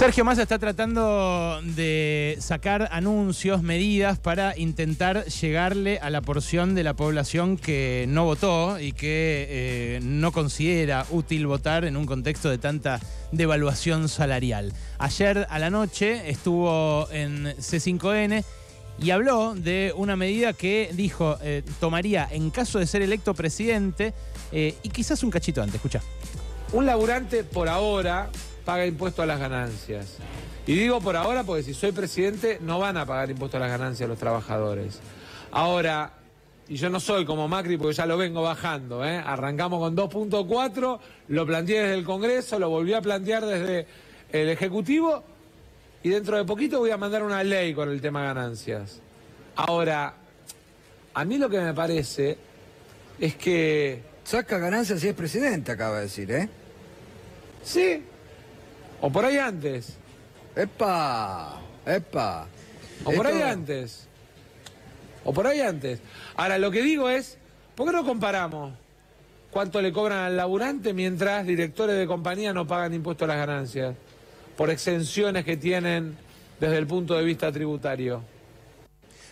Sergio Massa está tratando de sacar anuncios, medidas para intentar llegarle a la porción de la población que no votó y que eh, no considera útil votar en un contexto de tanta devaluación salarial. Ayer a la noche estuvo en C5N y habló de una medida que dijo eh, tomaría en caso de ser electo presidente eh, y quizás un cachito antes, escucha. Un laburante por ahora paga impuesto a las ganancias. Y digo por ahora porque si soy presidente no van a pagar impuesto a las ganancias los trabajadores. Ahora, y yo no soy como Macri porque ya lo vengo bajando, ¿eh? arrancamos con 2.4, lo planteé desde el Congreso, lo volví a plantear desde el Ejecutivo y dentro de poquito voy a mandar una ley con el tema ganancias. Ahora, a mí lo que me parece es que... Saca ganancias si es presidente, acaba de decir, ¿eh? Sí, o por ahí antes. ¡Epa! ¡Epa! O por ahí antes. O por ahí antes. Ahora, lo que digo es, ¿por qué no comparamos cuánto le cobran al laburante mientras directores de compañía no pagan impuesto a las ganancias? Por exenciones que tienen desde el punto de vista tributario.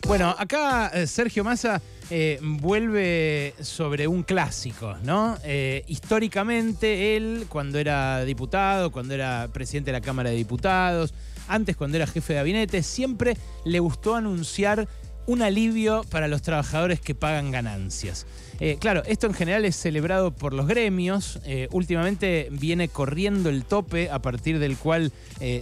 Bueno, acá eh, Sergio Massa eh, vuelve sobre un clásico, ¿no? Eh, históricamente él, cuando era diputado, cuando era presidente de la Cámara de Diputados, antes cuando era jefe de gabinete, siempre le gustó anunciar un alivio para los trabajadores que pagan ganancias. Eh, claro, esto en general es celebrado por los gremios. últimamente viene corriendo el tope a partir del cual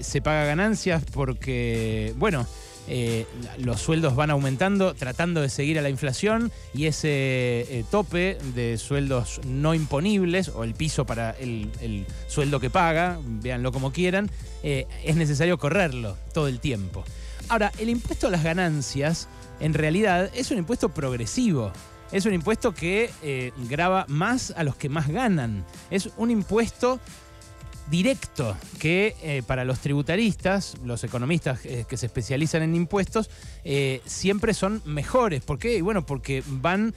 se paga ganancias porque, bueno, eh, los sueldos van aumentando tratando de seguir a la inflación y ese eh, tope de sueldos no imponibles o el piso para el, el sueldo que paga, véanlo como quieran, eh, es necesario correrlo todo el tiempo. Ahora, el impuesto a las ganancias en realidad es un impuesto progresivo. Es un impuesto que grava más a los que más ganan. Es un impuesto directo que eh, para los tributaristas, los economistas eh, que se especializan en impuestos, eh, siempre son mejores. ¿Por qué? Bueno, porque van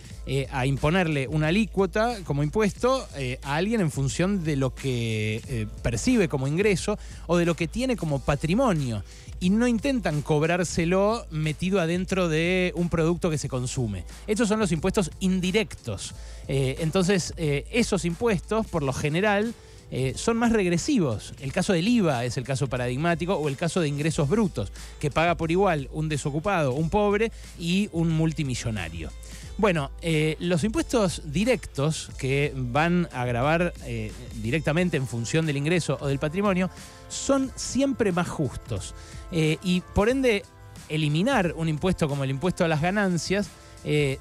a imponerle una alícuota como impuesto a alguien en función de lo que percibe como ingreso o de lo que tiene como patrimonio. Y no intentan cobrárselo metido adentro de un producto que se consume. Estos son los impuestos indirectos. Entonces, esos impuestos, por lo general, eh, son más regresivos. El caso del IVA es el caso paradigmático o el caso de ingresos brutos, que paga por igual un desocupado, un pobre y un multimillonario. Bueno, eh, los impuestos directos que van a grabar eh, directamente en función del ingreso o del patrimonio son siempre más justos. Y por ende, eliminar un impuesto como el impuesto a las ganancias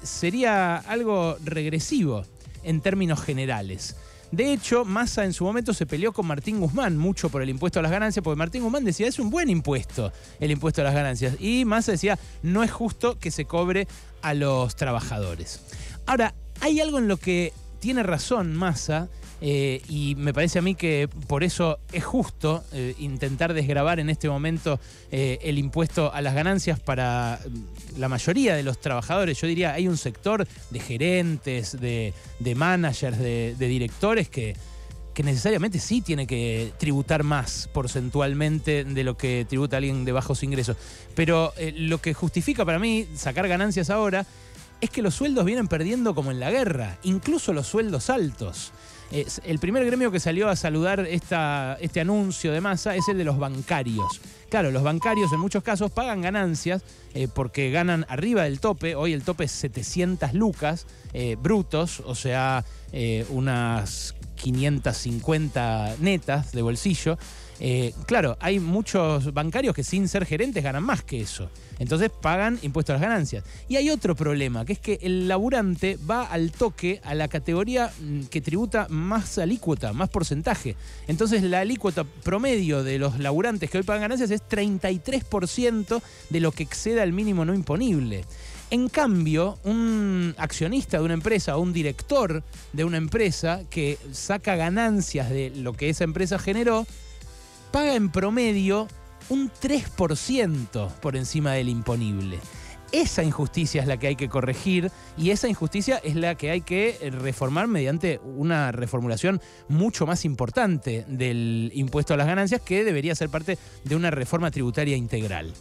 sería algo regresivo en términos generales. De hecho, Massa en su momento se peleó con Martín Guzmán mucho por el impuesto a las ganancias, porque Martín Guzmán decía, es un buen impuesto el impuesto a las ganancias. Y Massa decía, no es justo que se cobre a los trabajadores. Ahora, hay algo en lo que tiene razón Massa, eh, y me parece a mí que por eso es justo eh, intentar desgravar en este momento eh, el impuesto a las ganancias para la mayoría de los trabajadores. Yo diría, hay un sector de gerentes, de, de managers, de, de directores que, que necesariamente sí tiene que tributar más porcentualmente de lo que tributa alguien de bajos ingresos. Pero lo que justifica para mí sacar ganancias ahora es que los sueldos vienen perdiendo como en la guerra, incluso los sueldos altos. El primer gremio que salió a saludar este anuncio de masa es el de los bancarios. Claro, los bancarios en muchos casos pagan ganancias eh, porque ganan arriba del tope. Hoy el tope es 700 lucas eh, brutos, o sea, eh, unas 550 netas de bolsillo. Eh, claro, hay muchos bancarios que sin ser gerentes ganan más que eso. Entonces pagan impuestos a las ganancias. Y hay otro problema, que es que el laburante va al toque a la categoría mm, que tributa más alícuota, más porcentaje. Entonces la alícuota promedio de los laburantes que hoy pagan ganancias es 33% de lo que exceda el mínimo no imponible. En cambio, un accionista de una empresa o un director de una empresa que saca ganancias de lo que esa empresa generó, paga en promedio un 3% por encima del imponible. Esa injusticia es la que hay que corregir y esa injusticia es la que hay que eh, reformar mediante una reformulación mucho más importante del impuesto a las ganancias que debería ser parte de una reforma tributaria integral.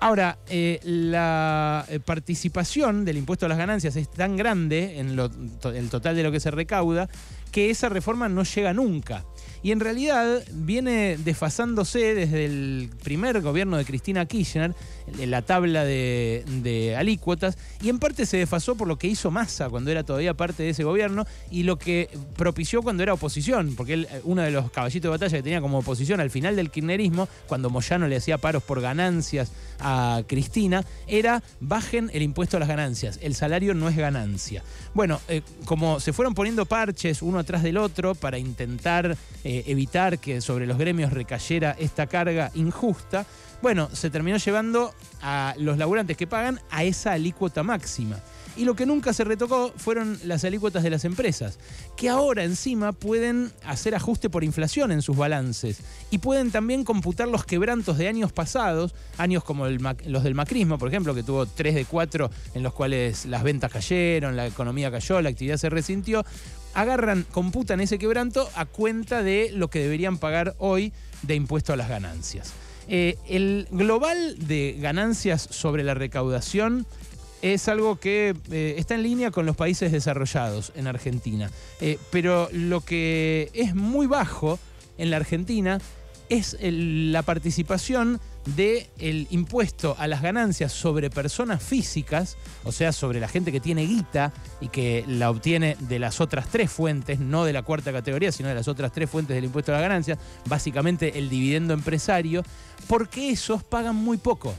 Ahora, eh, la eh, participación del impuesto a las ganancias es tan grande en el total de lo que se recauda que esa reforma no llega nunca. Y en realidad viene desfasándose desde el primer gobierno de Cristina Kirchner, la tabla de, alícuotas, y en parte se desfasó por lo que hizo Massa cuando era todavía parte de ese gobierno y lo que propició cuando era oposición, porque él, eh, uno de los caballitos de batalla que tenía como oposición al final del kirchnerismo, cuando Moyano le hacía paros por ganancias a Cristina, era bajen el impuesto a las ganancias, el salario no es ganancia. Bueno, eh, como se fueron poniendo parches uno atrás del otro para intentar evitar que sobre los gremios recayera esta carga injusta, bueno, se terminó llevando a los laburantes que pagan a esa alícuota máxima. Y lo que nunca se retocó fueron las alícuotas de las empresas, que ahora encima pueden hacer ajuste por inflación en sus balances y pueden también computar los quebrantos de años pasados, años como los del macrismo, por ejemplo, que tuvo 3 de 4 en los cuales las ventas cayeron, la economía cayó, la actividad se resintió, agarran, computan ese quebranto a cuenta de lo que deberían pagar hoy de impuesto a las ganancias. Eh, el global de ganancias sobre la recaudación es algo que eh, está en línea con los países desarrollados en Argentina. Eh, pero lo que es muy bajo en la Argentina es la participación del impuesto a las ganancias sobre personas físicas, o sea, sobre la gente que tiene guita y que la obtiene de las otras tres fuentes, no de la cuarta categoría, sino de las otras tres fuentes del impuesto a las ganancias, básicamente el dividendo empresario, porque esos pagan muy poco.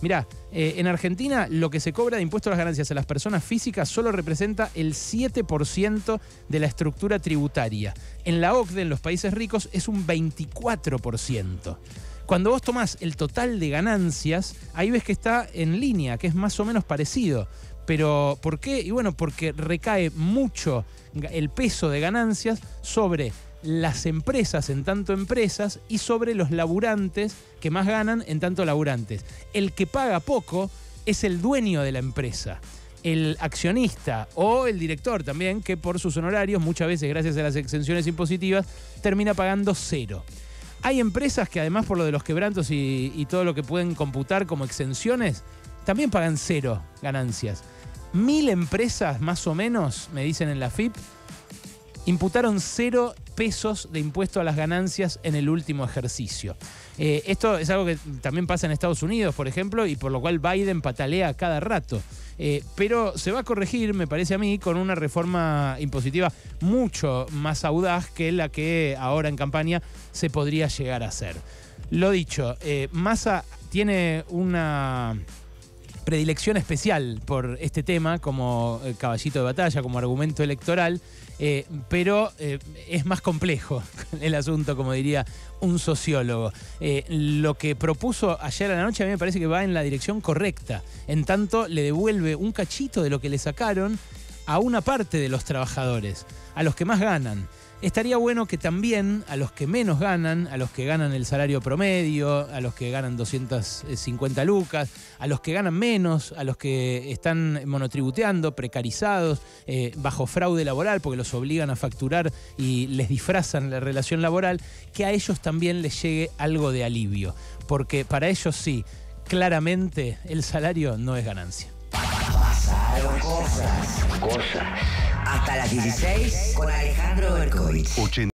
Mirá, eh, en Argentina lo que se cobra de impuesto a las ganancias a las personas físicas solo representa el 7% de la estructura tributaria. En la OCDE, en los países ricos, es un 24%. Cuando vos tomás el total de ganancias, ahí ves que está en línea, que es más o menos parecido. Pero, ¿por qué? Y bueno, porque recae mucho el peso de ganancias sobre las empresas en tanto empresas y sobre los laburantes que más ganan en tanto laburantes. El que paga poco es el dueño de la empresa, el accionista o el director también, que por sus honorarios, muchas veces gracias a las exenciones impositivas, termina pagando cero. Hay empresas que además por lo de los quebrantos y, todo lo que pueden computar como exenciones, también pagan cero ganancias. Mil empresas más o menos, me dicen en la FIP, imputaron cero pesos de impuesto a las ganancias en el último ejercicio. Eh, esto es algo que también pasa en Estados Unidos, por ejemplo, y por lo cual Biden patalea cada rato. Eh, pero se va a corregir, me parece a mí, con una reforma impositiva mucho más audaz que la que ahora en campaña se podría llegar a hacer. Lo dicho, eh, Massa tiene una predilección especial por este tema como eh, caballito de batalla, como argumento electoral, eh, pero eh, es más complejo el asunto, como diría un sociólogo. Lo que propuso ayer a la noche a mí me parece que va en la dirección correcta, en tanto le devuelve un cachito de lo que le sacaron a una parte de los trabajadores, a los que más ganan. Estaría bueno que también a los que menos ganan, a los que ganan el salario promedio, a los que ganan 250 lucas, a los que ganan menos, a los que están monotributeando, precarizados, eh, bajo fraude laboral, porque los obligan a facturar y les disfrazan la relación laboral, que a ellos también les llegue algo de alivio. Porque para ellos sí, claramente el salario no es ganancia. Cosas. Cosas. Hasta las 16 con Alejandro Berkovich.